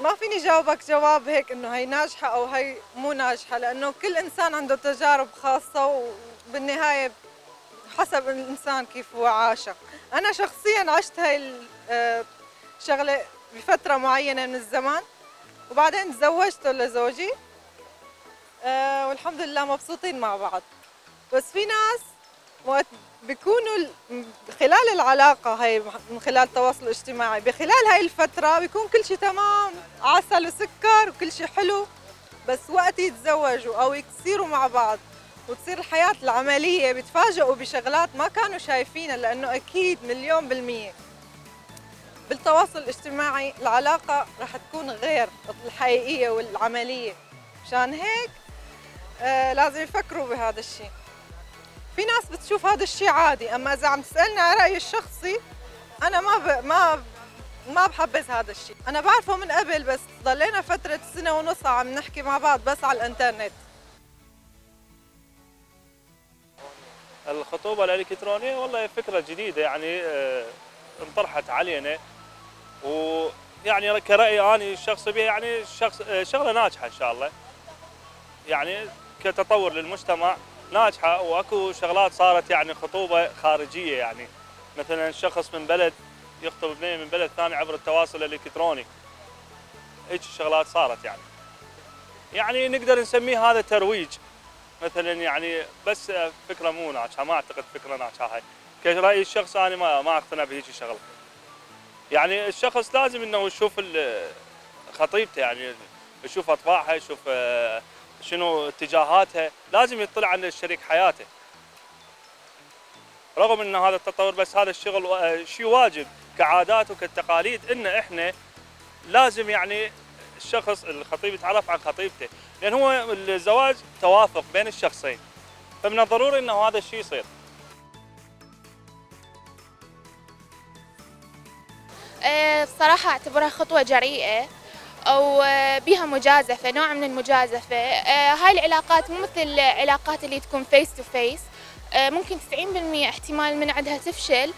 ما فيني جاوبك جواب هيك إنه هي ناجحة أو هي مو ناجحة لأنه كل إنسان عنده تجارب خاصة وبالنهاية حسب الإنسان كيف هو عاشها أنا شخصيا عشت هاي الشغله بفترة معينة من الزمان وبعدين تزوجت لزوجي أه والحمد لله مبسوطين مع بعض. بس في ناس وقت بيكونوا خلال العلاقة هي من خلال التواصل الاجتماعي بخلال هاي الفترة بيكون كل شيء تمام عسل وسكر وكل شيء حلو بس وقت يتزوجوا أو يصيروا مع بعض وتصير الحياة العملية بيتفاجئوا بشغلات ما كانوا شايفينها لأنه أكيد مليون بالمية. بالتواصل الاجتماعي العلاقة رح تكون غير الحقيقية والعملية. مشان هيك آه لازم يفكروا بهذا الشيء في ناس بتشوف هذا الشيء عادي أما إذا عم تسألني على رأيي الشخصي أنا ما ب... ما ما بحبذ هذا الشيء. أنا بعرفه من قبل بس ضلينا فترة سنة ونص عم نحكي مع بعض بس على الإنترنت. الخطوبة الإلكترونية والله فكرة جديدة يعني آه انطرحت علينا. ويعني كرايي أنا الشخصي بها يعني شخص شغلة ناجحة إن شاء الله. يعني كتطور للمجتمع. ناجحة وأكو شغلات صارت يعني خطوبة خارجية يعني. مثلا شخص من بلد يخطب بنيه من بلد ثاني عبر التواصل الإلكتروني. هيك الشغلات صارت يعني. يعني نقدر نسميه هذا ترويج. مثلا يعني بس فكرة مو ناجحة ما أعتقد فكرة ناجحة هاي. كرايي الشخص؟ أنا ما ما أقتنع بهيك شغلة. يعني الشخص لازم إنه يشوف خطيبته يعني يشوف اطباعها يشوف شنو اتجاهاتها لازم يطلع عن شريك حياته. رغم إن هذا التطور بس هذا الشغل شيء واجب كعادات وكالتقاليد إن إحنا لازم يعني الشخص الخطيب يتعرف عن خطيبته. لأن هو الزواج توافق بين الشخصين. فمن الضروري إنه هذا الشيء يصير. بصراحة أعتبرها خطوة جريئة. أو بها مجازفة نوع من المجازفة. هاي العلاقات مو مثل العلاقات اللي تكون face to face ممكن 90% احتمال من عندها تفشل.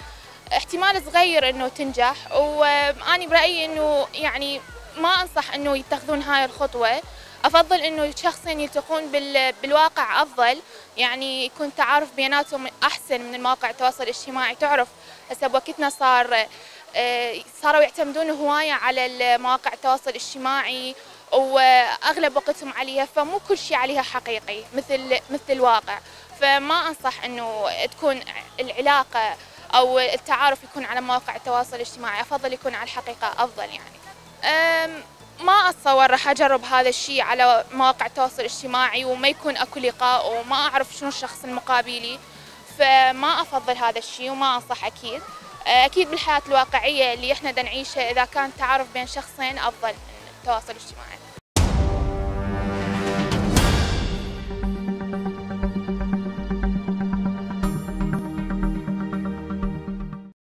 احتمال صغير إنه تنجح. وأني برأيي إنه يعني ما أنصح إنه يتخذون هاي الخطوة. أفضل إنه الشخصين يلتقون بالواقع أفضل. يعني يكون تعارف بيناتهم أحسن من المواقع التواصل الاجتماعي. تعرف هسه بوقتنا صار صاروا يعتمدون هواية على مواقع التواصل الاجتماعي وأغلب وقتهم عليها فمو كل شيء عليها حقيقي مثل مثل الواقع. فما أنصح إنه تكون العلاقة أو التعارف يكون على مواقع التواصل الاجتماعي أفضل يكون على الحقيقة أفضل يعني. ما أتصور راح أجرب هذا الشيء على مواقع التواصل الاجتماعي وما يكون أكو لقاء وما أعرف شنو الشخص المقابلي فما أفضل هذا الشيء وما أنصح أكيد. أكيد بالحياة الواقعية اللي إحنا نعيشها إذا كان تعارف بين شخصين أفضل التواصل الاجتماعي.